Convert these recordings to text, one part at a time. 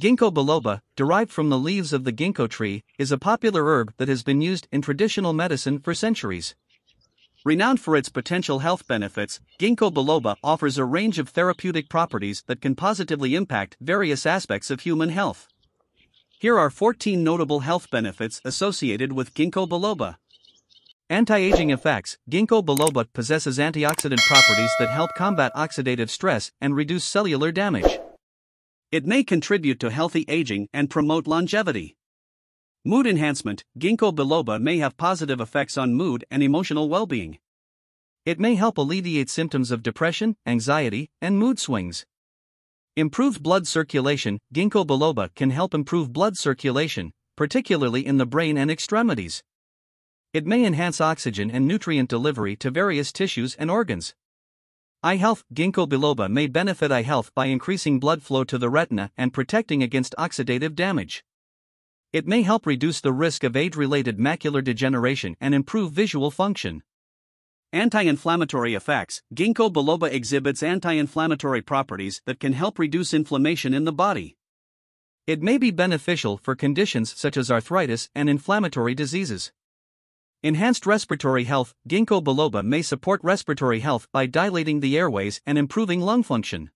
Ginkgo biloba, derived from the leaves of the ginkgo tree, is a popular herb that has been used in traditional medicine for centuries. Renowned for its potential health benefits, ginkgo biloba offers a range of therapeutic properties that can positively impact various aspects of human health. Here are 14 notable health benefits associated with ginkgo biloba. Anti-aging effects Ginkgo biloba possesses antioxidant properties that help combat oxidative stress and reduce cellular damage. It may contribute to healthy aging and promote longevity. Mood enhancement Ginkgo biloba may have positive effects on mood and emotional well being. It may help alleviate symptoms of depression, anxiety, and mood swings. Improved blood circulation Ginkgo biloba can help improve blood circulation, particularly in the brain and extremities. It may enhance oxygen and nutrient delivery to various tissues and organs. Eye health Ginkgo biloba may benefit eye health by increasing blood flow to the retina and protecting against oxidative damage. It may help reduce the risk of age related macular degeneration and improve visual function. Anti inflammatory effects Ginkgo biloba exhibits anti inflammatory properties that can help reduce inflammation in the body. It may be beneficial for conditions such as arthritis and inflammatory diseases. Enhanced respiratory health Ginkgo biloba may support respiratory health by dilating the airways and improving lung function.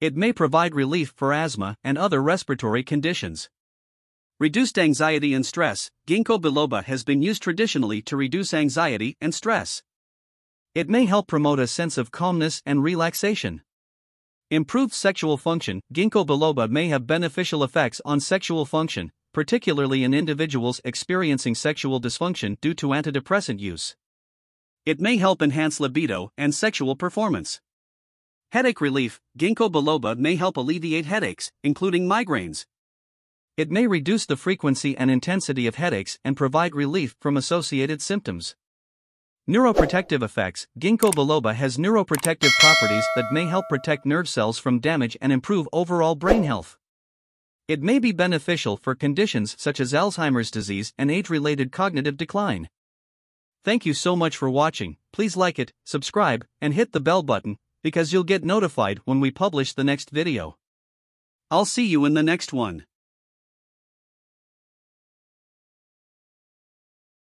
It may provide relief for asthma and other respiratory conditions. Reduced anxiety and stress Ginkgo biloba has been used traditionally to reduce anxiety and stress. It may help promote a sense of calmness and relaxation. Improved sexual function Ginkgo biloba may have beneficial effects on sexual function, particularly in individuals experiencing sexual dysfunction due to antidepressant use. It may help enhance libido and sexual performance. Headache relief Ginkgo biloba may help alleviate headaches, including migraines. It may reduce the frequency and intensity of headaches and provide relief from associated symptoms. Neuroprotective effects Ginkgo biloba has neuroprotective properties that may help protect nerve cells from damage and improve overall brain health. It may be beneficial for conditions such as Alzheimer's disease and age related cognitive decline. Thank you so much for watching. Please like it, subscribe, and hit the bell button because you'll get notified when we publish the next video. I'll see you in the next one.